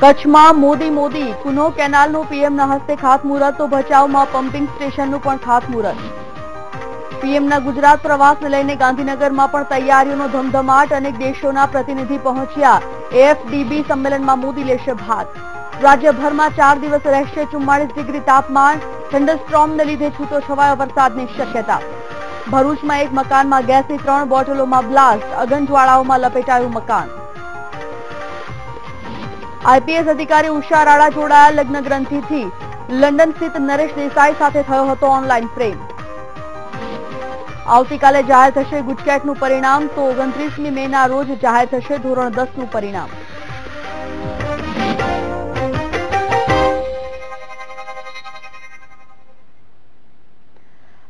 કચ્છમાં મોદી મોદી કુનો કેનાલનું પીએમના હસ્તે ખાતમુહૂર્ત, તો ભચાઉમાં પમ્પિંગ સ્ટેશનનું પણ ખાતમુહૂર્ત. પીએમના ગુજરાત પ્રવાસને લઈને ગાંધીનગરમાં પણ તૈયારીઓનો ધમધમાટ, અનેક દેશોના પ્રતિનિધિ પહોંચ્યા. એએફડીબી સંમેલનમાં મોદી લેશે ભાગ રાજ્યભરમાં ચાર દિવસ રહેશે ચુમ્માળીસ ડિગ્રી તાપમાન. થંડરસ્ટ્રોમને લીધે છૂટો છવાયો વરસાદની શક્યતા. ભરૂચમાં એક મકાનમાં ગેસની ત્રણ બોટલોમાં બ્લાસ્ટ. અગનજ્વાળાઓમાં લપેટાયું મકાન. આઈપીએસ અધિકારી ઉષા રાણા જોડાયા લગ્ન ગ્રંથિથી. લંડન સ્થિત નરેશ દેસાઈ સાથે થયો હતો ઓનલાઈન પ્રેમ. આવતીકાલે જાહેર થશે ગુજકેટનું પરિણામ, તો ઓગણત્રીસમી મેના રોજ જાહેર થશે ધોરણ દસનું પરિણામ.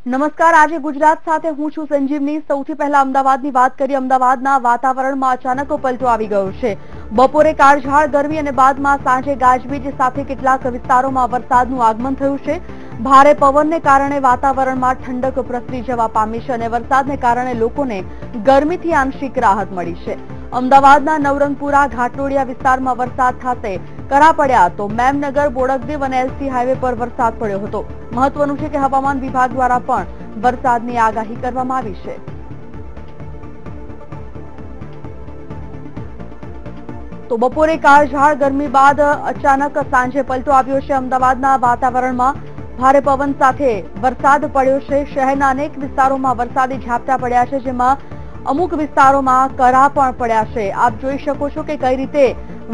નમસ્કાર, આજે ગુજરાત સાથે હું છું સંજીવની. સૌથી પહેલા અમદાવાદની વાત કરીએ. અમદાવાદના વાતાવરણમાં અચાનક પલટો આવી ગયો છે. બપોરે કાળઝાળ ગરમી અને બાદમાં સાંજે ગાજવીજ સાથે કેટલાક વિસ્તારોમાં વરસાદનું આગમન થયું છે. ભારે પવનને કારણે વાતાવરણમાં ઠંડક પ્રસરી જવા પામી છે અને વરસાદને કારણે લોકોને ગરમીથી આંશિક રાહત મળી છે. અમદાવાદના નવરંગપુરા ઘાટલોડિયા વિસ્તારમાં વરસાદ સાથે કરા પડ્યા તો મેમનગર, બોડકદેવ અને એલસી હાઈવે પર વરસાદ પડ્યો હતો. મહત્વનું છે કે હવામાન વિભાગ દ્વારા પણ વરસાદની આગાહી કરવામાં આવી છે. તો બપોરે કાળઝાળ, ગરમી બાદ અચાનક સાંજે પલટો આવ્યો છે. અમદાવાદના વાતાવરણમાં ભારે પવન સાથે વરસાદ પડ્યો છે. શહેરના અનેક વિસ્તારોમાં વરસાદી ઝાપટા પડ્યા છે, જેમાં અમુક વિસ્તારોમાં કરા પણ પડ્યા છે. આપ જોઈ શકો છો કે કઈ રીતે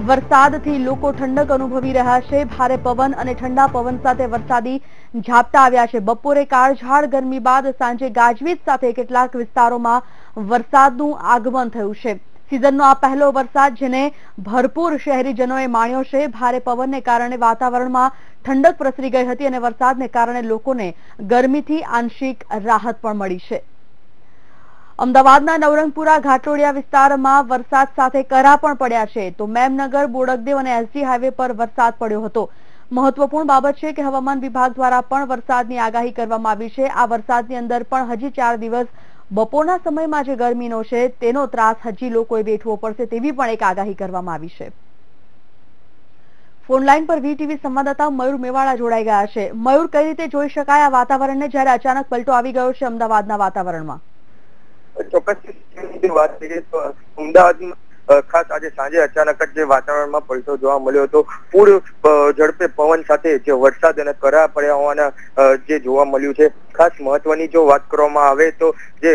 વરસાદથી લોકો ઠંડક અનુભવી રહ્યા છે. ભારે પવન અને ઠંડા પવન સાથે વરસાદી ઝાપટા આવ્યા છે. બપોરે કાળઝાળ ગરમી બાદ સાંજે ગાજવીજ સાથે કેટલાક વિસ્તારોમાં વરસાદનું આગમન થયું છે. સિઝનનો આ પહેલો વરસાદ જેને ભરપૂર શહેરીજનોએ માણ્યો છે. ભારે પવનને કારણે વાતાવરણમાં ઠંડક પ્રસરી ગઈ હતી અને વરસાદને કારણે લોકોને ગરમીથી આંશિક રાહત પણ મળી છે. અમદાવાદના નવરંગપુરા ઘાટોડિયા વિસ્તારમાં વરસાદ સાથે કરા પણ પડ્યા છે. તો મેમનગર, બોડકદેવ અને એસજી હાઈવે પર વરસાદ પડ્યો હતો. મહત્વપૂર્ણ બાબત છે કે હવામાન વિભાગ દ્વારા પણ વરસાદની આગાહી કરવામાં આવી છે. આ વરસાદની અંદર પણ હજી ચાર દિવસ બપોરના સમયમાં જે ગરમીનો છે, તેનો ત્રાસ હજી લોકોએ વેઠવો પડશે તેવી પણ એક આગાહી કરવામાં આવી છે. ફોનલાઈન પર વીટીવી સંવાદદાતા મયુર મેવાડા જોડાઈ ગયા છે. મયુર, કઈ રીતે જોઈ શકાય આ વાતાવરણને? જ્યારે અચાનક પલટો આવી ગયો છે અમદાવાદના વાતાવરણમાં. ચોક્કસ વાત કરીએ તો અમદાવાદમાં ખાસ આજે સાંજે અચાનક જે વાતાવરણમાં પલટો જોવા મળ્યો હતો, પૂર ઝડપે પવન સાથે જે વરસાદ અને કરા પડ્યા હોવાના જે જોવા મળ્યું છે. ખાસ મહત્વની જો વાત કરવામાં આવે તો જે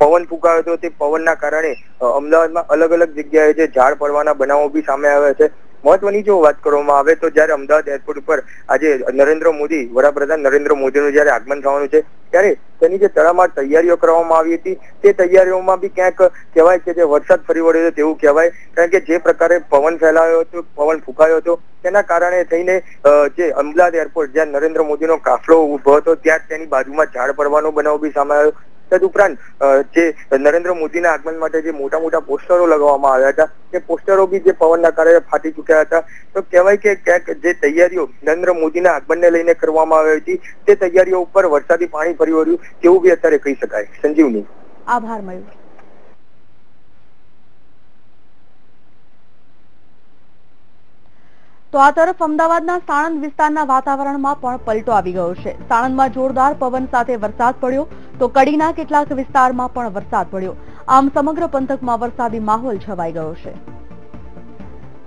પવન ફૂંકાયો હતો તે પવનના કારણે અમદાવાદમાં અલગ અલગ જગ્યાએ જે ઝાડ પડવાના બનાવો બી સામે આવ્યા છે. મહત્વની જો વાત કરવામાં આવે તો જયારે અમદાવાદ એરપોર્ટ ઉપર આજે નરેન્દ્ર મોદી, વડાપ્રધાન નરેન્દ્ર મોદીનું જયારે આગમન થવાનું છે, ત્યારે તેની જે તડામાર તૈયારીઓ કરવામાં આવી હતી, તે તૈયારીઓમાં બી ક્યાંક કહેવાય કે જે વરસાદ ફરી વળ્યો તેવું કહેવાય, કારણ કે જે પ્રકારે પવન ફેલાયો હતો, પવન ફૂંકાયો હતો, તેના કારણે થઈને જે અમદાવાદ એરપોર્ટ જ્યાં નરેન્દ્ર મોદીનો કાફલો ઊભો હતો, ત્યાં તેની બાજુમાં ઝાડ પડવાનો બનાવ બી સામે આવ્યો. તદુપરાંત જે નરેન્દ્ર મોદીના આગમન માટે જે મોટા મોટા પોસ્ટરો લગાવવામાં આવ્યા હતા, તે પોસ્ટરો બી જે પવનના કારણે ફાટી ચુક્યા હતા. તો કહેવાય કે ક્યાંક જે તૈયારીઓ નરેન્દ્ર મોદીના આગમનને લઈને કરવામાં આવી હતી, તે તૈયારીઓ ઉપર વરસાદી પાણી ફરી વળ્યું, તેવું બી અત્યારે કહી શકાય. સંજીવની. આભાર, મયુર. તો આ તરફ અમદાવાદના સાણંદ વિસ્તારના વાતાવરણમાં પણ પલટો આવી ગયો છે. સાણંદમાં જોરદાર પવન સાથે વરસાદ પડ્યો, તો કડીના કેટલાક વિસ્તારમાં પણ વરસાદ પડ્યો. આમ સમગ્ર પંથકમાં વરસાદી માહોલ છવાઈ ગયો છે.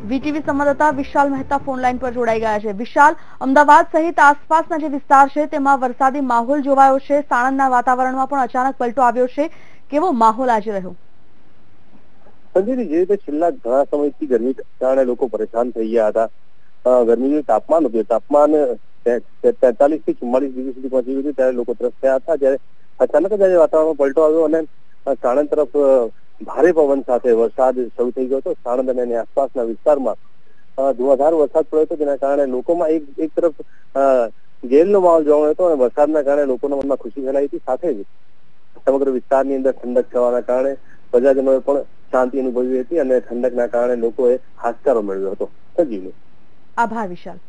વીટીવી સંવાદદાતા વિશાલ મહેતા ફોનલાઈન પર જોડાઈ ગયા છે. વિશાલ, અમદાવાદ સહિત આસપાસના જે વિસ્તાર છે, તેમાં વરસાદી માહોલ જોવાયો છે. સાણંદના વાતાવરણમાં પણ અચાનક પલટો આવ્યો છે. કેવો માહોલ આજે રહ્યો? સંજયજી, જે રીતે છેલ્લા ઘણા સમયથી ગરમી કારણે લોકો પરેશાન થઈ ગયા હતા. ગરમીનું તાપમાન હતું તાપમાન તેતાલીસથી ચુમ્માલીસ ડિગ્રી સુધી પહોંચી ગયું ત્યારે લોકો ત્રસ્ત થયા હતા. જ્યારે અચાનક જ વાતાવરણમાં પલટો આવ્યો અને સાણંદ તરફ ભારે પવન સાથે વરસાદ શરૂ થઈ ગયો હતો. સાણંદ અને એની આસપાસના વિસ્તારમાં ધુઆધાર વરસાદ પડ્યો હતો, જેના કારણે લોકોમાં એક એક તરફ ગેલનો માહોલ જોવા મળ્યો હતો અને વરસાદના કારણે લોકોના મનમાં ખુશી ફેલાઈ હતી. સાથે જ સમગ્ર વિસ્તારની અંદર ઠંડક થવાના કારણે પ્રજાજનોએ પણ શાંતિ અનુભવી હતી અને ઠંડકના કારણે લોકોએ હાશકારો મેળવ્યો હતો. સજીવને આભાર, વિશાલ.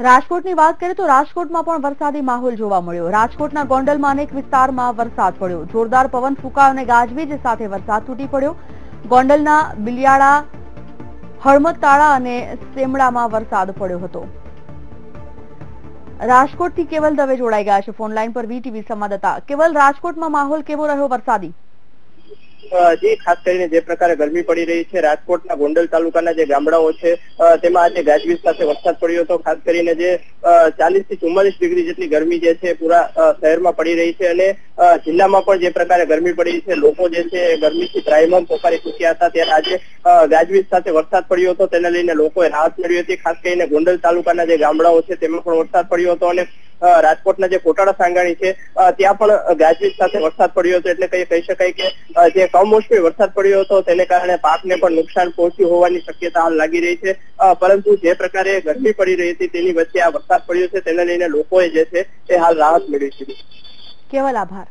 રાજકોટની વાત કરીએ તો રાજકોટમાં પણ વરસાદી માહોલ જોવા મળ્યો. રાજકોટના ગોંડલમાં અનેક વિસ્તારમાં વરસાદ પડ્યો. જોરદાર પવન ફૂંકાયો અને ગાજવીજ સાથે વરસાદ તૂટી પડ્યો. ગોંડલના બિલિયાળા હળમતાળા અને સેમડામાં વરસાદ પડ્યો હતો. રાજકોટથી કેવલ દવે જોડાઈ ગયા છે ફોન લાઈન પર વીટીવી સંવાદદાતા. કેવલ રાજકોટમાં માહોલ કેવો રહ્યો વરસાદી? જે, ખાસ કરીને જે પ્રકારે ગરમી પડી રહી છે, રાજકોટના ગોંડલ તાલુકાના જે ગામડાઓ છે તેમાં આજે ગાજવીજ સાથે વરસાદ પડ્યો હતો. ખાસ કરીને જે ચાલીસથી ચુમ્માલીસ ડિગ્રી જેટલી ગરમી જે છે, પૂરા શહેરમાં પડી રહી છે અને જિલ્લામાં પણ જે પ્રકારે ગરમી પડી છે, લોકો જે છે, ગરમીથી ત્રાહિમામ પોકારી ચૂક્યા હતા. ત્યારે આજે ગાજવીજ સાથે વરસાદ પડ્યો હતો. તેને લઈને લોકોએ રાહત મેળવી હતી. ખાસ કરીને ગોંડલ તાલુકાના જે ગામડાઓ છે, તેમાં પણ વરસાદ પડ્યો હતો અને રાજકોટના જે કોટાળા સાંગાણી છે ત્યાં પણ ગાજવીજ સાથે વરસાદ પડ્યો હતો, એટલે કઈ કહી શકાય કે જે કમોસમી વરસાદ પડ્યો હતો, તેને કારણે પાકને પણ નુકસાન પહોંચ્યું હોવાની શક્યતા હાલ લાગી રહી છે. પરંતુ જે પ્રકારે ગરમી પડી રહી હતી, તેની વચ્ચે આ વરસાદ પડ્યો છે, તેને લઈને લોકોએ જે છે, તે હાલ રાહત મેળવી છે. કેવલ આભાર.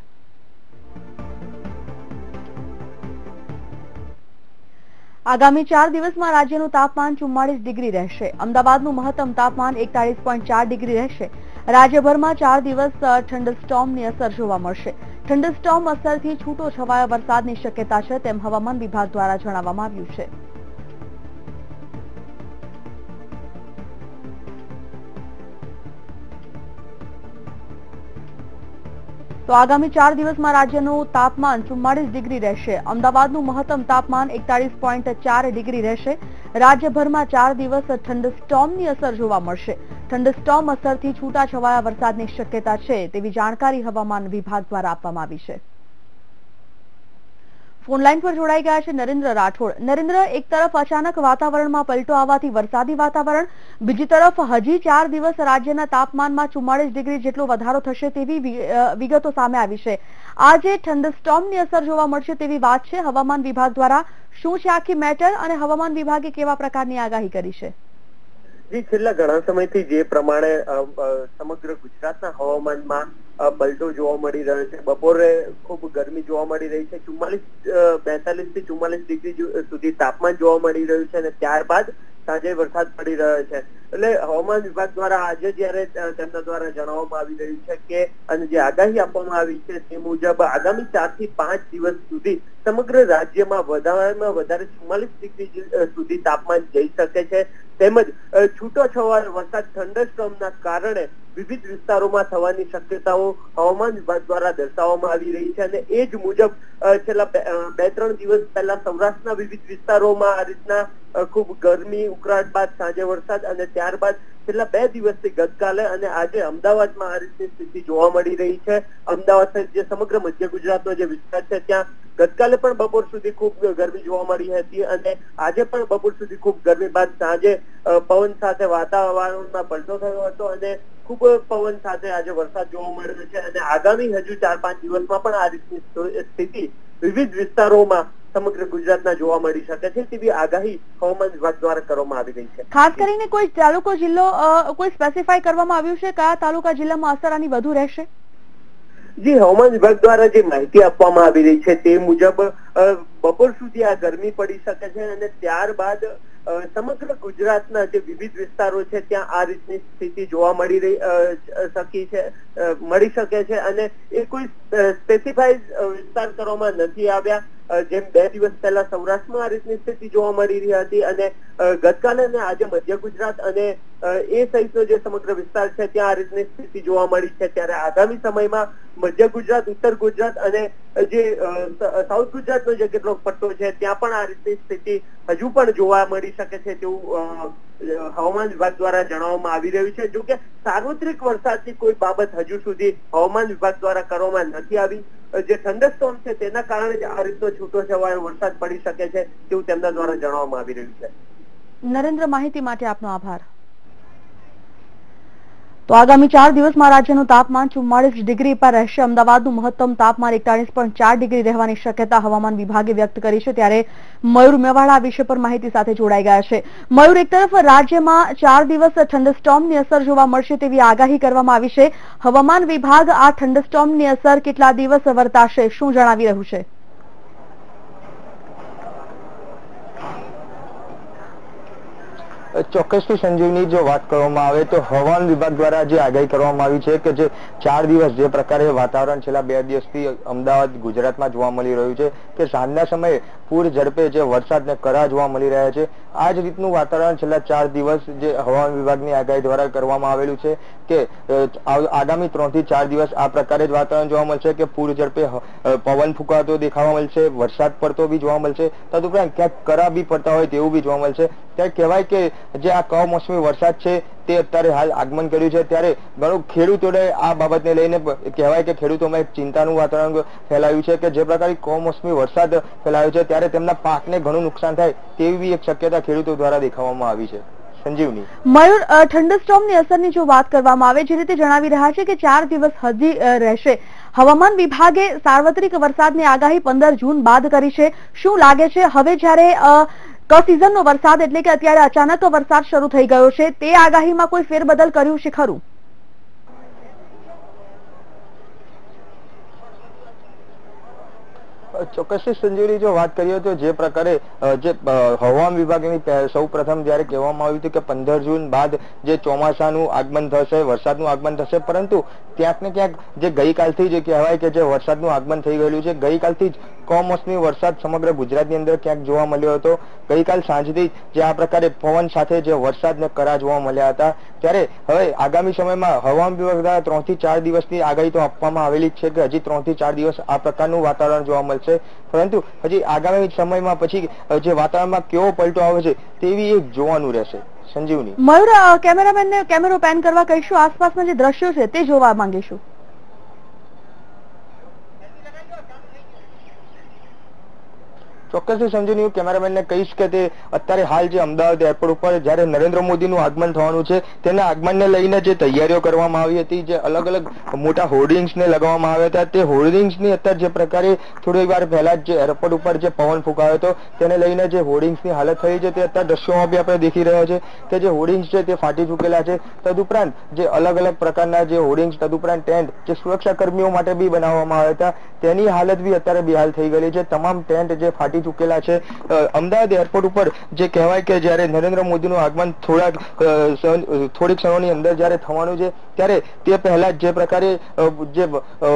આગામી ચાર દિવસમાં રાજ્યનું તાપમાન ચુમ્માળીસ ડિગ્રી રહેશે. અમદાવાદનું મહત્તમ તાપમાન એકતાળીસ ડિગ્રી રહેશે. રાજ્યભરમાં ચાર દિવસ થંડરસ્ટોર્મની અસર જોવા મળશે. થંડરસ્ટોર્મ અસરથી છૂટો છવાયો વરસાદની શક્યતા છે, તેમ હવામાન વિભાગ દ્વારા જણાવવામાં આવ્યું છે. તો આગામી ચાર દિવસમાં રાજ્યનું તાપમાન ચુમ્માળીસ ડિગ્રી રહેશે. અમદાવાદનું મહત્તમ તાપમાન એકતાળીસ પોઈન્ટ ચાર ડિગ્રી રહેશે. રાજ્યભરમાં ચાર દિવસ ઠંડસ્ટોમની અસર જોવા મળશે. ઠંડસ્ટોર્મ અસરથી છૂટાછવાયા વરસાદની શક્યતા છે તેવી જાણકારી હવામાન વિભાગ દ્વારા આપવામાં આવી છે. ફોન લાઈન પર જોડાઈ ગયા છે નરેન્દ્ર રાઠોડ. નરેન્દ્ર, એક તરફ અચાનક વાતાવરણમાં પલટો આવવાથી વરસાદી વાતાવરણ, બીજી તરફ હજી ચાર દિવસ રાજ્યના તાપમાનમાં ચુમ્માળીસ ડિગ્રી જેટલો વધારો થશે તેવી વિગતો સામે આવી છે. આજે ઠંડસ્ટોમની અસર જોવા મળશે તેવી વાત છે હવામાન વિભાગ દ્વારા. શું છે આખી મેટર અને હવામાન વિભાગે કેવા પ્રકારની આગાહી કરી છે? જી, છેલ્લા ઘણા સમયથી જે પ્રમાણે સમગ્ર ગુજરાતના હવામાનમાં પલટો જોવા મળી રહ્યો છે. બપોરે ખૂબ ગરમી જોવા મળી રહી છે. ચુમ્માલીસ બેતાલીસથી ચુમ્માલીસ ડિગ્રી સુધી તાપમાન જોવા મળી રહ્યું છે અને ત્યારબાદ સાંજે વરસાદ પડી રહ્યો છે. એટલે હવામાન વિભાગ દ્વારા આજે જયારે તેમના દ્વારા જણાવવામાં આવી રહ્યું છે કે, અને જે આગાહી આપવામાં આવી છે તે મુજબ આગામી ચારથી પાંચ દિવસ સુધી સમગ્ર રાજ્યમાં વધારેમાં વધારે ચુમ્માલીસ ડિગ્રી સુધી તાપમાન જઈ શકે છે. તેમજ છૂટો છવાયો વરસાદ, થંડરસ્ટોર્મના કારણે વિવિધ વિસ્તારોમાં થવાની શક્યતાઓ હવામાન વિભાગ દ્વારા દર્શાવવામાં આવી રહી છે. અને એ જ મુજબ છેલ્લા બે ત્રણ દિવસ પહેલા સૌરાષ્ટ્રના વિવિધ વિસ્તારોમાં આ રીતના ખૂબ ગરમી, ઉકળાટ બાદ સાંજે વરસાદ અને ત્યારબાદ છેલ્લા બે દિવસથી ગતકાલે અને આજે અમદાવાદમાં આ રીતની સ્થિતિ જોવા મળી રહી છે. અમદાવાદ સહિત જે સમગ્ર મધ્ય ગુજરાતનો જે વિસ્તાર છે, ત્યાં ગતકાલે પણ બપોર સુધી ખૂબ ગરમી જોવા મળી હતી અને આજે પણ બપોર સુધી ખૂબ ગરમી. બાદ સાંજે પવન સાથે વાતાવરણમાં પલટો થયો હતો અને ખૂબ પવન સાથે આજે વરસાદ જોવા મળ્યો છે. અને આગામી હજુ ચાર પાંચ દિવસમાં પણ આ રીતની સ્થ- સ્થિતિ વિવિધ વિસ્તારોમાં સમગ્ર ગુજરાતના જોવા મળી શકે છે. તેવી આગાહી હવામાન વિભાગ દ્વારા કરવામાં આવી રહી છે. ખાસ કરીને કોઈ તાલુકો જિલ્લો કોઈ સ્પેસિફાય કરવામાં આવ્યું છે કયા તાલુકા જિલ્લામાં અસર આની વધુ રહેશે? જી હવામાન વિભાગ દ્વારા જે માહિતી આપવામાં આવી રહી છે તે મુજબ બપોર સુધી આ ગરમી પડી શકે છે અને ત્યારબાદ સમગ્ર ગુજરાતના જે વિવિધ વિસ્તારો છે ત્યાં આ રીતની સ્થિતિ જોવા મળી રહી શકી છે મળી શકે છે અને એ કોઈ સ્પેસિફાઈડ વિસ્તાર કરવામાં નથી આવ્યા. જેમ બે દિવસ પહેલા સૌરાષ્ટ્રમાં આ રીતની સ્થિતિ જોવા મળી રહી હતી અને ગતકાલે અને આજે મધ્ય ગુજરાત અને એ સહિતનો જે સમગ્ર વિસ્તાર છે, ત્યાં આ રીતની સ્થિતિ જોવા મળી છે. ત્યારે આગામી સમયમાં મધ્ય ગુજરાત, ઉત્તર ગુજરાત અને જે સાઉથ ગુજરાતનો જે કેટલોક પટ્ટો છે, ત્યાં પણ આ રીતની સ્થિતિ હજુ પણ જોવા મળી શકે છે તેવું હવામાન વિભાગ દ્વારા જણાવવામાં આવી રહ્યું છે. જો કે સાર્વત્રિક વરસાદની કોઈ બાબત હજુ સુધી હવામાન વિભાગ દ્વારા કરવામાં નથી આવી. જે થંડરસ્ટોર્મ છે, તેના કારણે જ આ રીતનો છૂટો છવાયો વરસાદ પડી શકે છે તેવું તેમના દ્વારા જણાવવામાં આવી રહ્યું છે. નરેન્દ્ર, માહિતી માટે આપનો આભાર. તો આગામી ચાર દિવસમાં રાજ્યનું તાપમાન ચુમ્માળીસ ડિગ્રી પર રહેશે. અમદાવાદનું મહત્તમ તાપમાન એકતાળીસ પોઈન્ટ ચાર ડિગ્રી રહેવાની શક્યતા હવામાન વિભાગે વ્યક્ત કરી છે. ત્યારે મયુર મેવાડા આ વિષય પર માહિતી સાથે જોડાઈ ગયા છે. મયુર, એક તરફ રાજ્યમાં ચાર દિવસ ઠંડસ્ટોમની અસર જોવા મળશે તેવી આગાહી કરવામાં આવી છે. હવામાન વિભાગ આ થંડરસ્ટોર્મની અસર કેટલા દિવસ વર્તાશે, શું જણાવી રહ્યું છે? ચોક્કસથી સંજીવની જો વાત કરવામાં આવે તો હવામાન વિભાગ દ્વારા જે આગાહી કરવામાં આવી છે કે જે ચાર દિવસ જે પ્રકારે વાતાવરણ છેલ્લા બે દિવસથી અમદાવાદ, ગુજરાતમાં જોવા મળી રહ્યું છે કે સાંજના સમયે પૂર ઝડપે જે વરસાદને કરા જોવા મળી રહ્યા છે. આ જ રીતનું વાતાવરણ છેલ્લા ચાર દિવસ જે હવામાન વિભાગની આગાહી દ્વારા કરવામાં આવેલું છે કે આગામી ત્રણથી ચાર દિવસ આ પ્રકારે જ વાતાવરણ જોવા મળશે કે પૂર ઝડપે પવન ફૂંકાતો દેખાવા મળશે, વરસાદ પડતો બી જોવા મળશે, તદુપરાંત ક્યાંક કરા બી પડતા હોય તેવું બી જોવા મળશે. ત્યારે કહેવાય કે, જે આ કમોસમી વરસાદ છે તે અત્યારે હાલ આગમન કર્યું છે. ત્યારે ઘણું ખેડૂતોને આ બાબતને લઈને કહેવાય કે ખેડૂતોમાં એક ચિંતાનું વાતાવરણ ફેલાયું છે કે જે પ્રકારે કમોસમી વરસાદ ફેલાયો છે, ત્યારે તેમના પાકને ઘણું નુકસાન થાય તેવી એક શક્યતા ખેડૂતો દ્વારા દેખાવામાં આવી છે. સંજીવની. મયુર થંડરસ્ટોમની અસરની જો વાત કરવામાં આવે, જે રીતે જણાવી રહ્યા છે કે ચાર દિવસ હજી રહેશે. હવામાન વિભાગે સાર્વત્રિક વરસાદની આગાહી પંદર જૂન બાદ કરી છે. શું લાગે છે? હવે જ્યારે કસિઝનનો વરસાદ એટલે કે અત્યારે અચાનક વરસાદ શરૂ થઈ ગયો છે, તે આગાહીમાં કોઈ ફેરબદલ કર્યું છે ખરું? ચોક્કસથી સંજીવની જો વાત કરીએ તો જે પ્રકારે જે હવામાન વિભાગની સૌ પ્રથમ જયારે કહેવામાં આવ્યું હતું કે પંદર જૂન બાદ જે ચોમાસાનું આગમન થશે, વરસાદનું આગમન થશે, પરંતુ ક્યાંક ને ક્યાંક જે ગઈકાલથી જે કહેવાય કે જે વરસાદનું આગમન થઈ ગયેલું છે, ગઈકાલથી જ કમોસમી વરસાદ સમગ્ર ગુજરાતની અંદર ક્યાંક જોવા મળ્યો હતો. ગઈકાલ સાંજથી જે આ પ્રકારે પવન સાથે જે વરસાદને કરા જોવા મળ્યા હતા. ત્યારે હવે આગામી સમયમાં હવામાન વિભાગ દ્વારા ત્રણથી ચાર દિવસની આગાહી તો આપવામાં આવેલી જ છે કે હજી ત્રણથી ચાર દિવસ આ પ્રકારનું વાતાવરણ જોવા મળશે. પરંતુ હજી આગામી સમયમાં પછી જે વાતાવરણમાં કેવો પલટો આવે છે તેવી એક જોવાનું રહેશે. સંજીવની. મયુર કેમેરામેનને કેમેરો પેન કરવા કહીશું. આસપાસના જે દ્રશ્યો છે તે જોવા માંગીશું. ચોક્કસથી સમજીને હું કેમેરામેનને કહીશ કે તે અત્યારે હાલ જે અમદાવાદ એરપોર્ટ ઉપર જ્યારે નરેન્દ્ર મોદીનું આગમન થવાનું છે, તેના આગમનને લઈને જે તૈયારીઓ કરવામાં આવી હતી, જે અલગ અલગ મોટા હોર્ડિંગ્સને લગાવવામાં આવ્યા હતા, તે હોર્ડિંગ્સની અત્યારે જે પ્રકારે થોડી વાર પહેલા જે એરપોર્ટ ઉપર જે પવન ફૂંકાયો હતો, તેને લઈને જે હોર્ડિંગ્સની હાલત થઈ છે, તે અત્યારે દ્રશ્યોમાં બી આપણે દેખી રહ્યા છે કે જે હોર્ડિંગ્સ છે તે ફાટી ચૂકેલા છે. તદુપરાંત જે અલગ અલગ પ્રકારના જે હોર્ડિંગ્સ, તદુપરાંત ટેન્ટ જે સુરક્ષા કર્મીઓ માટે બી બનાવવામાં આવ્યા હતા, તેની હાલત બી અત્યારે બેહાલ થઈ ગયેલી છે. તમામ ટેન્ટ જે ફાટી આવી ચૂકેલા છે. અમદાવાદ એરપોર્ટ ઉપર જે કહેવાય કે જ્યારે નરેન્દ્ર મોદીનું આગમન થોડાક થોડીક ક્ષણોની અંદર જ્યારે થવાનું છે, ત્યારે તે પહેલા જે પ્રકારે જે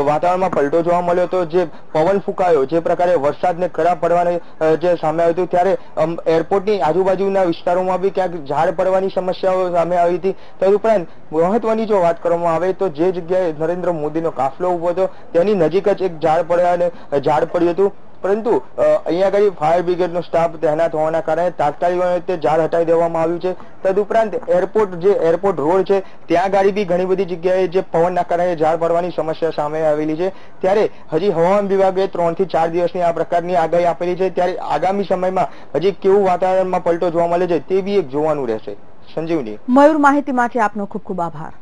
વાતાવરણમાં પલટો જોવા મળ્યો હતો, જે પવન ફૂંકાયો, જે પ્રકારે વરસાદને કરા પડવાને જે સામે આવ્યું હતું, ત્યારે એરપોર્ટની આજુબાજુના વિસ્તારોમાં બી ક્યાંક ઝાડ પડવાની સમસ્યાઓ સામે આવી હતી. તદુપરાંત મહત્વની જો વાત કરવામાં આવે, તો જે જગ્યાએ નરેન્દ્ર મોદીનો કાફલો ઊભો હતો, તેની નજીક જ એક ઝાડ પડ્યા ઝાડ પડ્યું હતું. પરંતુ અહીંયા આગળ ફાયર બ્રિગેડનો સ્ટાફ તહેનાત હોવાના કારણે તાત્કાલિક રીતે ઝાડ હટાવી દેવામાં આવ્યું છે. તદુપરાંત એરપોર્ટ જે એરપોર્ટ રોડ છે, ત્યાં ગાડી બી ઘણી બધી જગ્યાએ જે પવનના કારણે ઝાડ પડવાની સમસ્યા સામે આવેલી છે. ત્યારે હજી હવામાન વિભાગે ત્રણથી ચાર દિવસની આ પ્રકારની આગાહી આપેલી છે. ત્યારે આગામી સમયમાં હજી કેવું વાતાવરણમાં પલટો જોવા મળે છે તે બી એક જોવાનું રહેશે. સંજીવની. મયુર માહિતી માટે આપનો ખૂબ ખૂબ આભાર.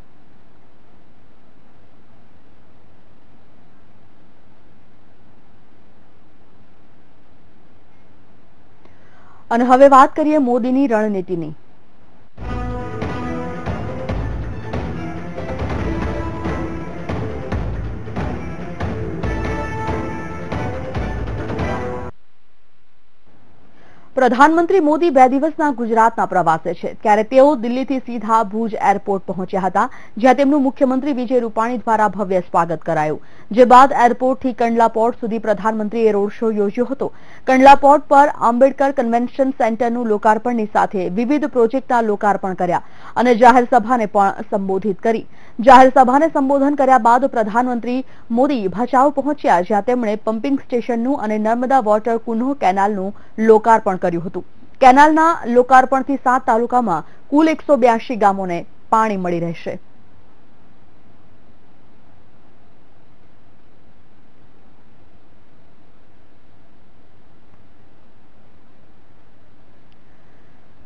અને હવે વાત કરીએ મોદીની રણનીતિની. પ્રધાનમંત્રી મોદી બે દિવસના ગુજરાતના પ્રવાસે છે. ત્યારે તેઓ દિલ્હીથી સીધા ભુજ એરપોર્ટ પહોંચ્યા હતા, જ્યાં તેમનું મુખ્યમંત્રી વિજય રૂપાણી દ્વારા ભવ્ય સ્વાગત કરાયું. જે બાદ એરપોર્ટથી કંડલા પોર્ટ સુધી પ્રધાનમંત્રીએ રોડ શો યોજ્યો હતો. કંડલા પોર્ટ પર આંબેડકર કન્વેન્શન સેન્ટરનું લોકાર્પણની સાથે વિવિધ પ્રોજેક્ટના લોકાર્પણ કર્યા અને જાહેર સભાને પણ સંબોધિત કરી. જાહેર સભાને સંબોધન કર્યા બાદ પ્રધાનમંત્રી મોદી ભચાઉ પહોંચ્યા જ્યાં તેમણે પમ્પિંગ સ્ટેશનનું અને નર્મદા વોટર કુન્હો કેનાલનું લોકાર્પણ કર્યું હતું. કેનાલના લોકાર્પણથી સાત તાલુકામાં કુલ એકસો ગામોને પાણી મળી રહેશે.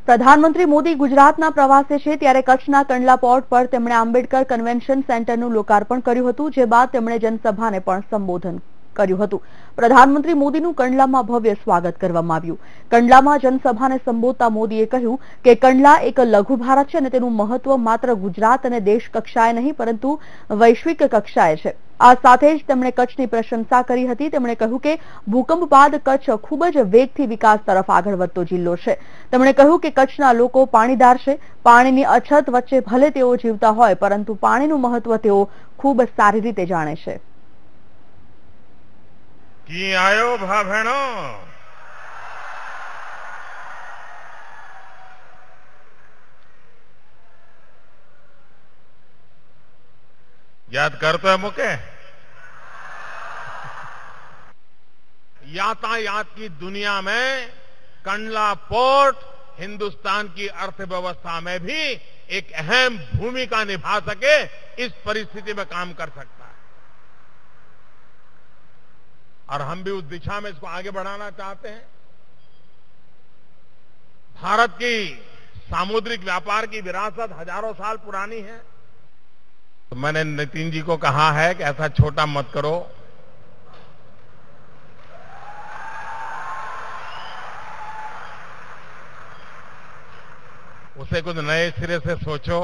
પ્રધાનમંત્રી મોદી ગુજરાતના પ્રવાસે છે ત્યારે કચ્છના કંડલા પોર્ટ પર તેમણે આંબેડકર કન્વેન્શન સેન્ટરનું લોકાર્પણ કર્યું હતું, જે બાદ તેમણે જનસભાને પણ સંબોધન કર્યું હતું. પ્રધાનમંત્રી મોદીનું કંડલામાં ભવ્ય સ્વાગત કરવામાં આવ્યું. કંડલામાં જનસભાને સંબોધતા મોદીએ કહ્યું કે કંડલા એક લઘુ ભારત છે અને તેનું મહત્વ માત્ર ગુજરાત અને દેશ કક્ષાએ નહીં, પરંતુ વૈશ્વિક કક્ષાએ છે. આ સાથે જ તેમણે કચ્છની પ્રશંસા કરી હતી. તેમણે કહ્યું કે ભૂકંપ બાદ કચ્છ ખૂબ જ વેગથી વિકાસ તરફ આગળ વધતો જિલ્લો છે. તેમણે કહ્યું કે કચ્છના લોકો પાણીદાર છે. પાણીની અછત વચ્ચે ભલે તેઓ જીવતા હોય, પરંતુ પાણીનું મહત્વ તેઓ ખૂબ સારી રીતે જાણે છે. कि आयो भा भेण याद करते है मुके? यातायात की दुनिया में कंडला पोर्ट हिंदुस्तान की अर्थव्यवस्था में भी एक अहम भूमिका निभा सके, इस परिस्थिति में काम कर सके। और हम भी उस दिशा में इसको आगे बढ़ाना चाहते हैं। भारत की सामुद्रिक व्यापार की विरासत हज़ारों साल पुरानी है। तो मैंने नितिन जी को कहा है कि ऐसा छोटा मत करो। उसे कुछ नए सिरे से सोचो।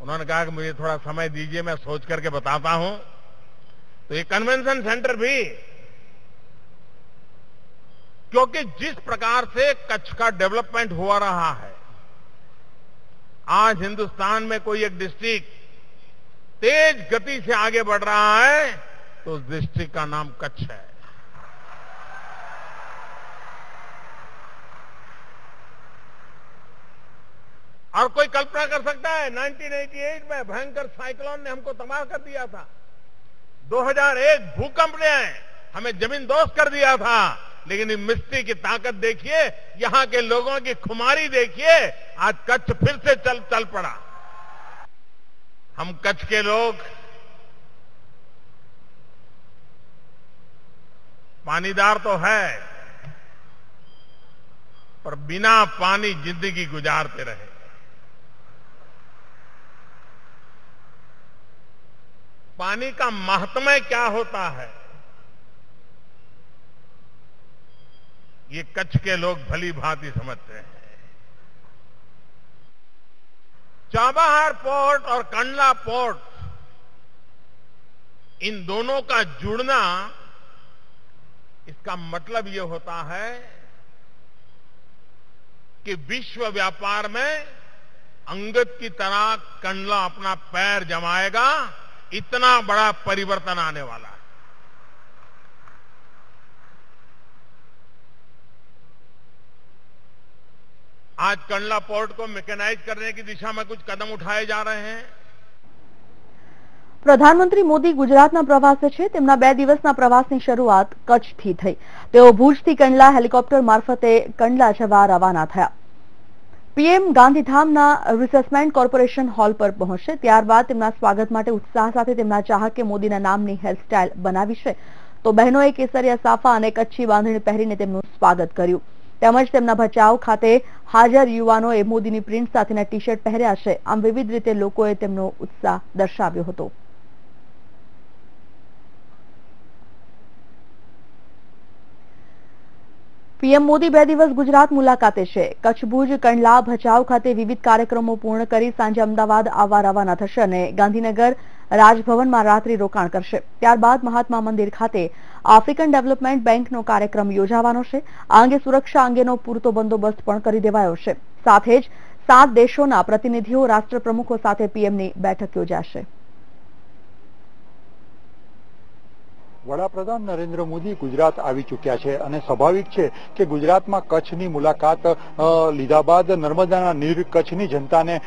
उन्होंने कहा कि मुझे थोड़ा समय दीजिए, मैं सोच करके बताता हूँ। तो ये कन्वेंशन सेंटर भी, क्योंकि जिस प्रकार से कच्छ का डेवलपमेंट हो रहा है, आज हिंदुस्तान में कोई एक डिस्ट्रिक्ट तेज गति से आगे बढ़ रहा है तो उस डिस्ट्रिक्ट का नाम कच्छ है। और कोई कल्पना कर सकता है 1988 में भयंकर साइक्लोन ने हमको तबाह कर दिया था। 2001 भूकंप ने हमें ज़मीन दोस्त कर दिया था। लेकिन मिट्टी की ताकत देखिए, यहाँ के लोगों की खुमारी देखिए, आज कच्छ फिर से चल चल पड़ा। हम कच्छ के लोग पानीदार तो है, पर बिना पानी ज़िंदगी गुजारते रहे। पानी का महत्व क्या होता है? ये कच्छ के लोग भली भांति समझते हैं। चाबहार पोर्ट और कंडला पोर्ट, इन दोनों का जुड़ना, इसका मतलब यह होता है कि विश्व व्यापार में अंगद की तरह कंडला अपना पैर जमाएगा इतना बड़ा परिवर्तन आने वाला है आज कंडला पोर्ट को मैकेनाइज करने की दिशा में कुछ कदम उठाए जा रहे हैं પ્રધાનમંત્રી મોદી ગુજરાતના પ્રવાસે છે તેમના બે દિવસના પ્રવાસની શરૂઆત કચ્છથી થઈ તેઓ ભુજથી કંડલા હેલિકોપ્ટર મારફતે કંડલા જવા રવાના થયા પીએમ ગાંધીધામના રિસેસમેન્ટ કોર્પોરેશન હોલ પર પહોંચશે. ત્યારબાદ તેમના સ્વાગત માટે ઉત્સાહ સાથે તેમના ચાહકે મોદીના નામની હેરસ્ટાઇલ બનાવી છે. તો બહેનોએ કેસરિયા સાફા અને કચ્છી બાંધણી પહેરીને તેમનું સ્વાગત કર્યું. તેમજ તેમના ભચાઉ ખાતે હાજર યુવાનોએ મોદીની પ્રિન્ટ સાથેના ટી શર્ટ પહેર્યા છે. આમ વિવિધ રીતે લોકોએ તેમનો ઉત્સાહ દર્શાવ્યો હતો. પીએમ મોદી બે દિવસ ગુજરાત મુલાકાતે છે. કચ્છ ભુજ કંડલા, ભચાઉ ખાતે વિવિધ કાર્યક્રમો પૂર્ણ કરી સાંજે અમદાવાદ આવવા રવાના થશે અને ગાંધીનગર રાજભવનમાં રાત્રિ રોકાણ કરશે. ત્યારબાદ મહાત્મા મંદિર ખાતે આફ્રિકન ડેવલપમેન્ટ બેંકનો કાર્યક્રમ યોજાવાનો છે. આ અંગે સુરક્ષા અંગેનો પૂરતો બંદોબસ્ત પણ કરી દેવાયો છે. સાથે જ સાત દેશોના પ્રતિનિધિઓ, રાષ્ટ્રપ્રમુખો સાથે પીએમની બેઠક યોજાશે. વડાપ્રધાન નરેન્દ્ર મોદી ગુજરાત આવી ચૂક્યા છે અને સ્વાભાવિક છે કે ગુજરાતમાં કચ્છની મુલાકાત લીધા બાદ નર્મદાના નીર કચ્છની જનતાને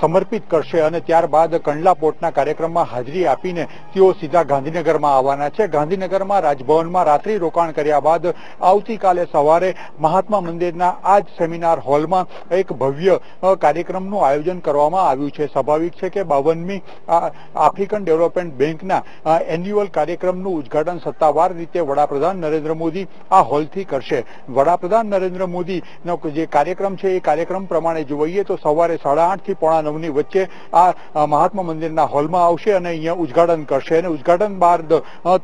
સમર્પિત કરશે અને ત્યારબાદ કંડલા પોર્ટના કાર્યક્રમમાં હાજરી આપીને તેઓ સીધા ગાંધીનગરમાં આવવાના છે. ગાંધીનગરમાં રાજભવનમાં રાત્રિ રોકાણ કર્યા બાદ આવતીકાલે સવારે મહાત્મા મંદિરના આ જ સેમિનાર હોલમાં એક ભવ્ય કાર્યક્રમનું આયોજન કરવામાં આવ્યું છે. સ્વાભાવિક છે કે બાવનમી આફ્રિકન ડેવલપમેન્ટ બેંકના એન્યુઅલ કાર્યક્રમનું ઉદઘાટન સત્તાવાર રીતે વડાપ્રધાન નરેન્દ્ર મોદી આ હોલથી કરશે. વડાપ્રધાન નરેન્દ્ર મોદીનો જે કાર્યક્રમ છે, એ કાર્યક્રમ પ્રમાણે જોઈએ તો સવારે સાડા આઠથી પોણા નવની વચ્ચે આ મહાત્મા મંદિરના હોલમાં આવશે અને અહીંયા ઉદઘાટન કરશે. અને ઉદઘાટન બાદ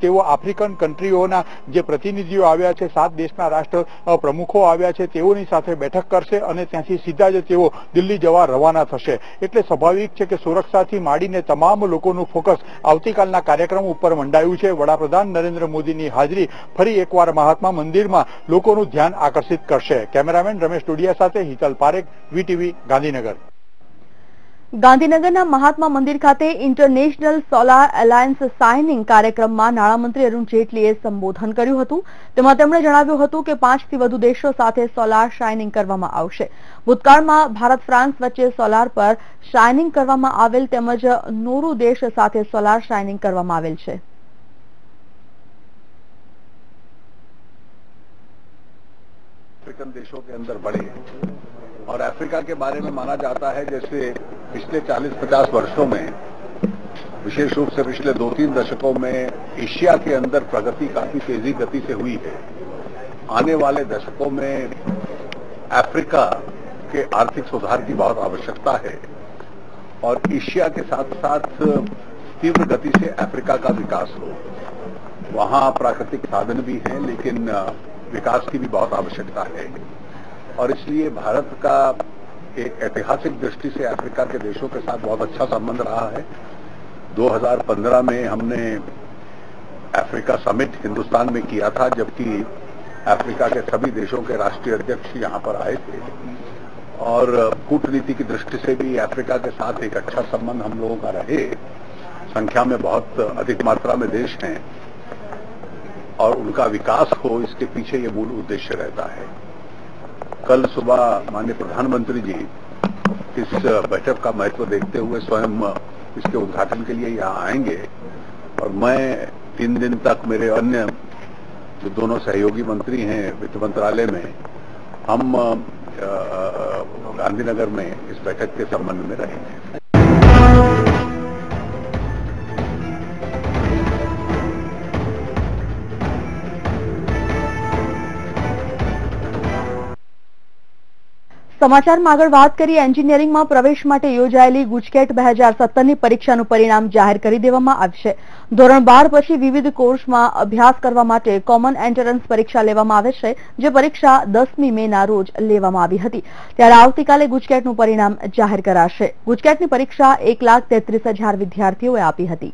તેઓ આફ્રિકન કન્ટ્રીઓના જે પ્રતિનિધિઓ આવ્યા છે, સાત દેશના રાષ્ટ્ર પ્રમુખો આવ્યા છે, તેઓની સાથે બેઠક કરશે અને ત્યાંથી સીધા જ તેઓ દિલ્હી જવા રવાના થશે. એટલે સ્વાભાવિક છે કે સુરક્ષાથી માંડીને તમામ લોકોનું ફોકસ આવતીકાલના કાર્યક્રમ ઉપર મંડાયું છે. વડાપ્રધાન નરેન્દ્ર મોદીની હાજરી ફરી એકવાર મહાત્મા મંદિરમાં લોકોનું ધ્યાન આકર્ષિત કરશે. કેમેરામેન રમેશ ટુડિયા સાથે હિતલ પારેખ, વીટીવી, ગાંધીનગર. ગાંધીનગરના મહાત્મા મંદિર ખાતે ઇન્ટરનેશનલ સોલાર એલાયન્સ સાઇનિંગ કાર્યક્રમમાં નાણામંત્રી અરુણ જેટલીએ સંબોધન કર્યું હતું. તેમાં તેમણે જણાવ્યું હતું કે પાંચથી વધુ દેશો સાથે સોલાર શાઇનિંગ કરવામાં આવશે. ભૂતકાળમાં ભારત ફ્રાન્સ વચ્ચે સોલાર પર શાઇનિંગ કરવામાં આવેલ તેમજ નોરુ દેશ સાથે સોલાર શાઇનિંગ કરવામાં આવેલ છે. अफ्रीकन देशों के अंदर बढ़े। और अफ्रीका के बारे में माना जाता है, जैसे पिछले 40-50 वर्षों में, विशेष रूप से पिछले दो तीन दशकों में, एशिया के अंदर प्रगति काफ़ी तेज़ी गति से हुई है। आने वाले दशकों में अफ्रीका के आर्थिक सुधार की बहुत आवश्यकता है। और एशिया के साथ साथ तीव्र गति से अफ्रीका का विकास हो। वहाँ प्राकृतिक साधन भी हैं, लेकिन विकास की भी बहुत आवश्यकता है। और इसलिए भारत का एक ऐतिहासिक दृष्टि से अफ्रीका के देशों के साथ बहुत अच्छा संबंध रहा है। 2015 में हमने अफ्रीका समिट हिंदुस्तान में किया था, जबकि अफ्रीका के सभी देशों के राष्ट्रीय अध्यक्ष यहाँ पर आए थे। और कूटनीति की दृष्टि से भी अफ्रीका के साथ एक अच्छा संबंध हम लोगों का रहे। संख्या में बहुत अधिक मात्रा में देश हैं। और उनका विकास हो, इसके पीछे ये मूल उद्देश्य रहता है। कल सुबह माननीय प्रधानमंत्री जी इस बैठक का महत्व देखते हुए स्वयं इसके उद्घाटन के लिए यहाँ आएँगे और मैं तीन दिन तक मेरे अन्य जो दोनों सहयोगी मंत्री हैं वित्त मंत्रालय में, हम गांधीनगर में इस बैठक के संबंध में रहेंगे। સમાચારમાં આગળ વાત કરીએ, એન્જિનિયરિંગમાં પ્રવેશ માટે યોજાયેલી ગુજકેટ બે હજાર સત્તરની પરીક્ષાનું પરિણામ જાહેર કરી દેવામાં આવશે. ધોરણ બાર પછી વિવિધ કોર્સમાં અભ્યાસ કરવા માટે કોમન એન્ટ્રન્સ પરીક્ષા લેવામાં આવે છે, જે પરીક્ષા દસમી મેના રોજ લેવામાં આવી હતી. ત્યારે આવતીકાલે ગુજકેટનું પરિણામ જાહેર કરાશે. ગુજકેટની પરીક્ષા એક લાખ તેત્રીસ હજાર વિદ્યાર્થીઓએ આપી હતી.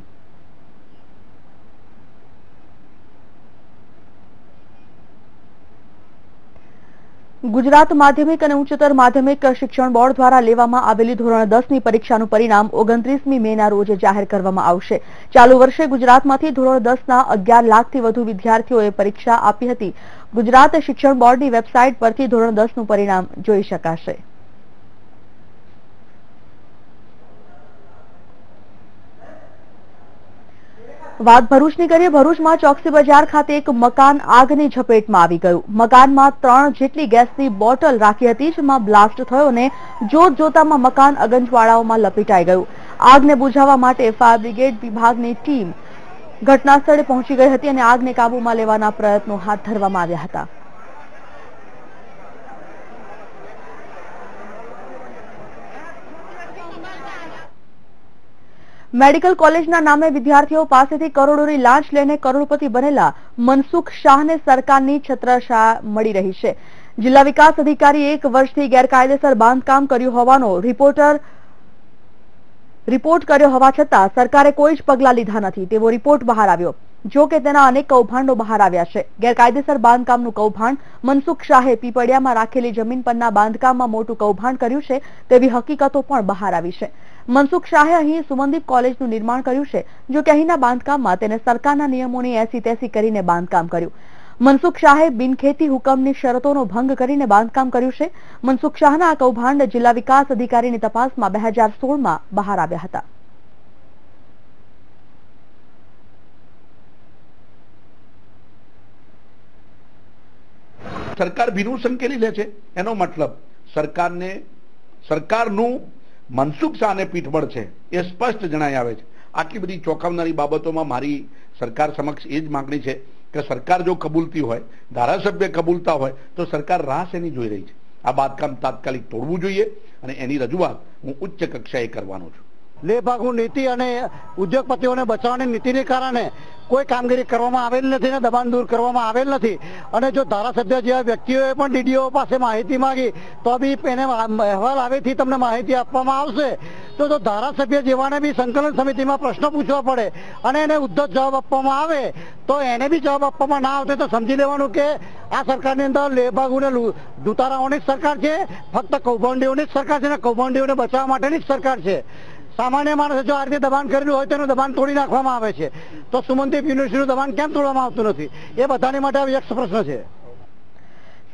ગુજરાત માધ્યમિક અને ઉચ્ચતર માધ્યમિક શિક્ષણ બોર્ડ દ્વારા લેવામાં આવેલી ધોરણ દસની પરીક્ષાનું પરિણામ ઓગણત્રીસમી મેના રોજ જાહેર કરવામાં આવશે. ચાલુ વર્ષે ગુજરાતમાંથી ધોરણ દસના અગિયાર લાખથી વધુ વિદ્યાર્થીઓએ પરીક્ષા આપી હતી. ગુજરાત શિક્ષણ બોર્ડની વેબસાઇટ પરથી ધોરણ દસનું પરિણામ જોઈ શકાશે. વાત ભરૂચની કરીએ, ભરૂચમાં ચોકસી બજાર ખાતે એક મકાન આગની ઝપેટમાં આવી ગયું. મકાનમાં ત્રણ જેટલી ગેસની બોટલ રાખી હતી, જેમાં બ્લાસ્ટ થયો અને જોત જોતામાં મકાન અગંજવાળાઓમાં લપેટાઈ ગયું. આગને બુઝાવવા માટે ફાયર બ્રિગેડ વિભાગની ટીમ ઘટના સ્થળે પહોંચી ગઈ હતી અને આગને કાબૂમાં લેવાના પ્રયત્નો હાથ ધરવામાં આવ્યા હતા. મેડિકલ કોલેજના નામે વિદ્યાર્થીઓ પાસેથી કરોડોની લાંચ લઈને કરોડપતિ બનેલા મનસુખ શાહને સરકારની છત્રછાયા મળી રહી છે. જિલ્લા વિકાસ અધિકારી એક વર્ષથી ગેરકાયદેસર બાંધકામ કર્યું હોવાનો રિપોર્ટર રિપોર્ટ કર્યો હોવા છતાં સરકારે કોઈ જ પગલાં લીધા નથી તેવો રિપોર્ટ બહાર આવ્યો. જો કે તેના અનેક કૌભાંડો બહાર આવ્યા છે. ગેરકાયદેસર બાંધકામનું કૌભાંડ મનસુખ શાહે પીપળિયામાં રાખેલી જમીન પરના બાંધકામમાં મોટું કૌભાંડ કર્યું છે તેવી હકીકતો પણ બહાર આવી છે. મનસુખ શાહે અહીં સુમનદીપ કોલેજનું નિર્માણ કર્યું છે, જો કે અહીંના બાંધકામમાં તેને સરકારના નિયમોની એસી તેસી કરીને બાંધકામ કર્યું. મનસુખ શાહે બિનખેતી હુકમની શરતોનો ભંગ કરીને બાંધકામ કર્યું છે. મનસુખ શાહના આ કૌભાંડ જિલ્લા વિકાસ અધિકારીની તપાસમાં બે હજાર બહાર આવ્યા હતા. સરકાર ભીનું સંકેલી લે છે. એનો મતલબ, સરકારને, સરકારનું મનસુખ શાહને પીઠબળ છે, એ સ્પષ્ટ જણાઈ આવે છે. આટલી બધી ચોંકાવનારી બાબતોમાં મારી સરકાર સમક્ષ એ જ માંગણી છે કે સરકાર જો કબૂલતી હોય, ધારાસભ્ય કબૂલતા હોય, તો સરકાર રાહ શેની જોઈ રહી છે? આ બાંધકામ તાત્કાલિક તોડવું જોઈએ અને એની રજૂઆત હું ઉચ્ચ કક્ષાએ કરવાનો છું. લેભાગુ નીતિ અને ઉદ્યોગપતિઓને બચાવવાની નીતિને કારણે કોઈ કામગીરી કરવામાં આવેલ નથી ને દબાણ દૂર કરવામાં આવેલ નથી. અને જો ધારાસભ્ય જેવા વ્યક્તિઓએ પણ ડીડીઓ પાસે માહિતી માંગી, તો બી એને અહેવાલ આવેથી તમને માહિતી આપવામાં આવશે. તો જો ધારાસભ્ય જેવાને બી સંકલન સમિતિમાં પ્રશ્નો પૂછવા પડે અને એને ઉદ્ધત જવાબ આપવામાં આવે, તો એને બી જવાબ આપવામાં ના આવતો તો સમજી લેવાનું કે આ સરકારની અંદર લેભાગુને જ સરકાર છે, ફક્ત કૌભાંડીઓની જ સરકાર છે અને કૌભાંડીઓને બચાવવા માટેની જ સરકાર છે. સામાન્ય માણસે જો આ રીતે દબાણ કરેલું હોય તેનું દબાણ તોડી નાખવામાં આવે છે. તો સુમનદીપ યુનિવર્સિટીનું દબાણ કેમ તોડવામાં આવતું નથી? એ બધાની માટે વ્યક્ત પ્રશ્ન છે.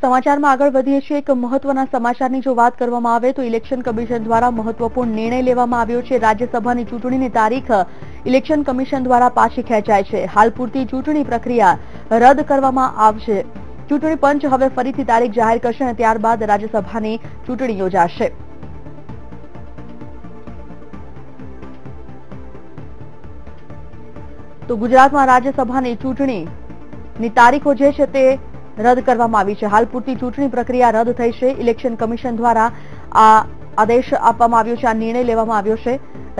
સમાચારમાં આગળ વધીએ છીએ. એક મહત્વના સમાચારની જો વાત કરવામાં આવે તો ઇલેક્શન કમિશન દ્વારા મહત્વપૂર્ણ નિર્ણય લેવામાં આવ્યો છે. રાજ્યસભાની ચૂંટણીની તારીખ ઇલેક્શન કમિશન દ્વારા પાછી ખેંચાય છે. હાલ પૂરતી ચૂંટણી પ્રક્રિયા રદ કરવામાં આવશે. ચૂંટણી પંચ હવે ફરીથી તારીખ જાહેર કરશે અને ત્યારબાદ રાજ્યસભાની ચૂંટણી યોજાશે. તો ગુજરાતમાં રાજ્યસભાની ચૂંટણીની તારીખો જે છે તે રદ કરવામાં આવી છે. હાલ પૂરતી ચૂંટણી પ્રક્રિયા રદ થઈ છે. ઇલેક્શન કમિશન દ્વારા આ આદેશ આપવામાં આવ્યો છે. આ નિર્ણય લેવામાં આવ્યો છે.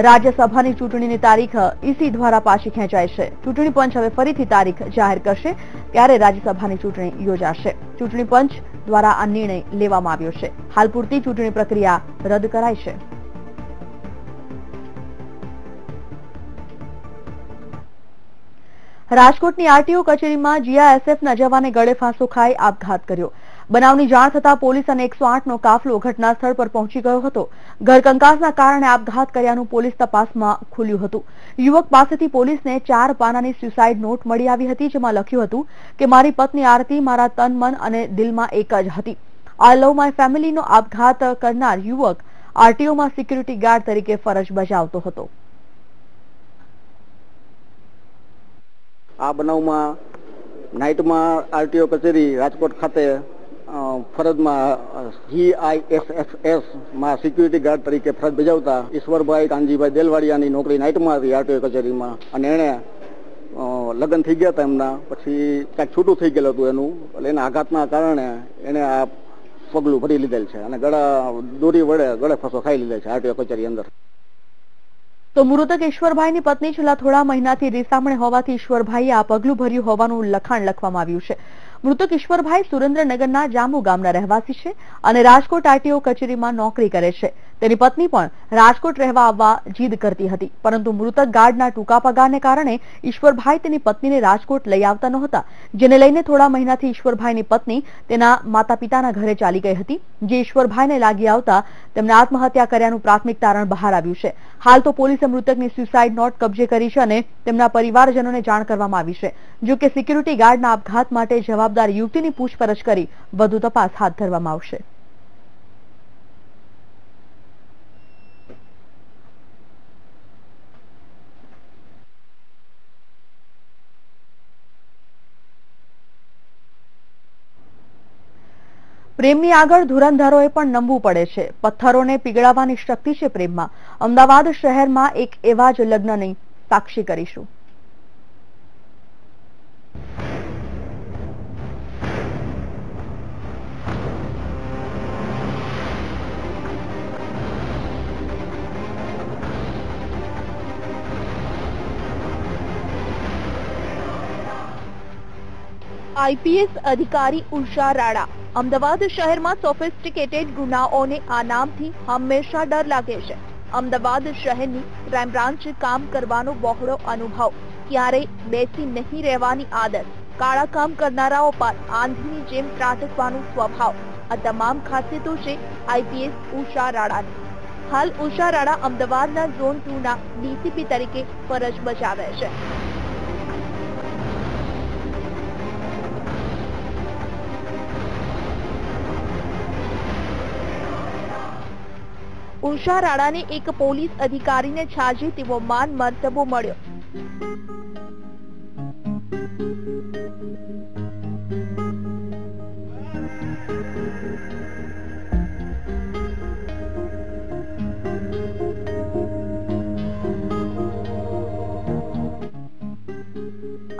રાજ્યસભાની ચૂંટણીની તારીખ ઈસી દ્વારા પાછી ખેંચાય છે. ચૂંટણી પંચ હવે ફરીથી તારીખ જાહેર કરશે ત્યારે રાજ્યસભાની ચૂંટણી યોજાશે. ચૂંટણી પંચ દ્વારા આ નિર્ણય લેવામાં આવ્યો છે. હાલ પૂરતી ચૂંટણી પ્રક્રિયા રદ કરાઈ છે. રાજકોટની આરટીઓ કચેરીમાં જીઆઈએસએફના જવાને ગળે ફાંસો ખાઈ આપઘાત કર્યો. બનાવની જાણ થતાં પોલીસ અને એકસો આઠનો કાફલો ઘટના પર પહોંચી ગયો હતો. ઘરકંકાસના કારણે આપઘાત કર્યાનું પોલીસ તપાસમાં ખુલ્યું હતું. યુવક પાસેથી પોલીસને ચાર પાનાની સ્યુસાઇડ નોટ મળી આવી હતી, જેમાં લખ્યું હતું કે, મારી પત્ની આરતી, મારા તન, મન અને દિલમાં એક જ હતી. આ લવ માય ફેમિલીનો આપઘાત કરનાર યુવક આરટીઓમાં સિક્યુરિટી ગાર્ડ તરીકે ફરજ બજાવતો હતો. આ બનાવમાં નાઇટમાં આરટીઓ કચેરી રાજકોટ ખાતે ફરજમાં જીઆઈએસએફએસમાં સિક્યુરિટી ગાર્ડ તરીકે ફરજ બજાવતા ઈશ્વરભાઈ કાનજીભાઈ દેલવાડિયાની નોકરી નાઇટમાં હતી આરટીઓ કચેરીમાં. અને એણે લગ્ન થઈ ગયા હતા એમના. પછી કાંઈક છૂટું થઈ ગયેલું હતું એનું. એટલે એના આઘાતના કારણે એણે આ પગલું ભરી લીધેલ છે. અને ગળા દોરી વડે ગળે ફસો ખાઈ લીધેલ છે આરટીઓ કચેરી અંદર. તો મૃતક ઈશ્વરભાઈની પત્ની છેલ્લા થોડા મહિનાથી રીસામણે હોવાથી ઈશ્વરભાઈએ આ પગલું ભર્યું હોવાનું લખાણ લખવામાં આવ્યું છે. મૃતક ઈશ્વરભાઈ સુરેન્દ્રનગરના જાંબુ ગામના રહેવાસી છે અને રાજકોટ આરટીઓ કચેરીમાં નોકરી કરે છે. તેની પત્ની પણ રાજકોટ રહેવા આવવા જીદ કરતી હતી. પરંતુ મૃતક ગાર્ડના ટૂંકા પગારને કારણે ઈશ્વરભાઈ તેની પત્નીને રાજકોટ લઈ આવતા નહોતા, જેને લઈને થોડા મહિનાથી ઈશ્વરભાઈની પત્ની તેના માતા પિતાના ઘરે ચાલી ગઈ હતી, જે ઈશ્વરભાઈને લાગી આવતા તેમને આત્મહત્યા કર્યાનું પ્રાથમિક તારણ બહાર આવ્યું છે. હાલ તો પોલીસે મૃતકની સ્યુસાઇડ નોટ કબજે કરી છે અને તેમના પરિવારજનોને જાણ કરવામાં આવી છે. જો કે સિક્યુરિટી ગાર્ડના આપઘાત માટે જવાબદાર યુવતીની પૂછપરછ કરી વધુ તપાસ હાથ ધરવામાં આવશે. પ્રેમની આગળ ધુરંધરોએ પણ નમવું પડે છે. પથ્થરોને પીગળાવવાની શક્તિ છે પ્રેમમાં. અમદાવાદ શહેરમાં એક એવા જ લગ્નની સાક્ષી કરીશું. આઈપીએસ અધિકારી ઉષા રાણા અમદાવાદ શહેરમાં સોફિસ્ટિકેટેડ ગુનાઓને આ નામથી હંમેશા ડર લાગે છે. અમદાવાદ શહેરની ક્રાઇમ બ્રાન્ચ કામ કરવાનો બહોળો અનુભવ. ક્યારેય બેસી નહીં રહેવાની આદત. કાળા કામ કરનારાઓ પર આંધીની જેમ ત્રાટકવાનો સ્વભાવ. આ તમામ ખાસિયતો છે આઈપીએસ ઉષા રાણાની. હાલ ઉષા રાણા અમદાવાદના ઝોન ટુ ના ડીસીપી તરીકે ફરજ બજાવે છે. ઉષા રાણાને એક પોલીસ અધિકારીને છાજે તેવો માન મર્તબો મળ્યો.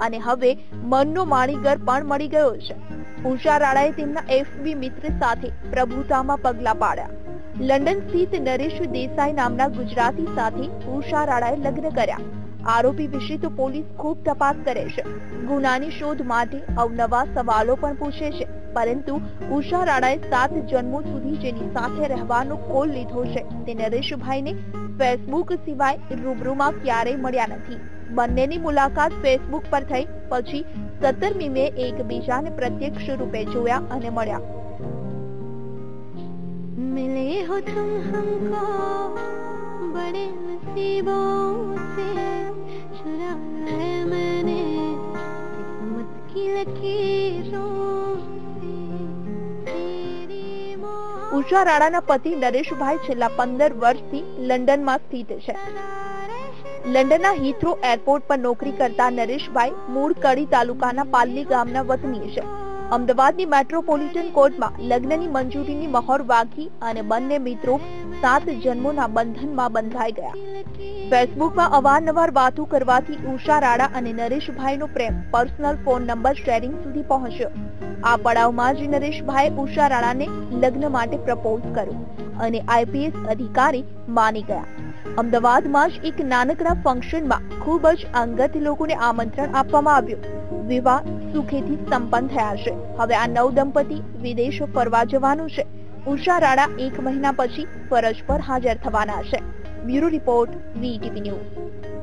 અને હવે મનનો માણીગર પણ મળી ગયો છે. ઉષા રાણાએ તેમના એફબી મિત્ર સાથે પ્રભુતામાં પગલા પાડ્યા. લંડન સ્થિત નરેશ દેસાઈ નામના ગુજરાતી સાથે ઉષા રાણાએ લગ્ન કર્યા. આરોપી વિશે તો પોલીસ ખૂબ તપાસ કરે છે. ગુનાની શોધ માટે અવનવા સવાલો પણ પૂછે છે. પરંતુ ઉષા રાણાએ સાત જન્મો સુધી જેની સાથે રહેવાનો કોલ લીધો છે. તે નરેશભાઈને ફેસબુક સિવાય રૂબરૂમાં ક્યારેય મળ્યા નથી. બંનેની મુલાકાત ફેસબુક પર થઈ. પછી સત્તરમી મે એકબીજાને પ્રત્યક્ષ રૂપે જોયા અને મળ્યા. मिले हो तुम हमको बड़े नसीबों से चुराया है मैंने किस्मत की लकीरों से तेरी मोहब्बत ઉષા રાણાના પતિ નરેશભાઈ છેલ્લા પંદર વર્ષથી લંડનમાં સ્થિત છે લંડનના હિથ્રો એરપોર્ટ પર નોકરી કરતા નરેશભાઈ મૂળ કડી તાલુકાના પાલ્લી ગામના વતની છે અમદાવાદની મેટ્રોપોલિટન કોર્ટમાં લગ્નની મંજૂરીની મહોર વાગી અને બંને મિત્રો સાત જન્મોના બંધનમાં બંધાઈ ગયા. ફેસબુકમાં અવારનવાર વાતો કરવાથી ઉષા રાડા અને નરેશભાઈનો પ્રેમ, પર્સનલ ફોન નંબર શેરિંગ સુધી પહોંચ્યો. આ પડાવમાં જ નરેશભાઈ ઉષા રાડાને લગ્ન માટે પ્રપોઝ કર્યો અને આઈપીએસ અધિકારી માની ગયા. અમદાવાદમાં જ એક નાનકડા ફંક્શનમાં ખૂબ જ અંગત લોકોને આમંત્રણ આપવામાં આવ્યું. વિવાહ સુખેથી સંપન્ન થયા છે. હવે આ નવ દંપતી વિદેશો ફરવા જવાનું છે. ઉષા રાણા એક મહિના પછી ફરજ પર હાજર થવાના છે. Bureau report VTV news.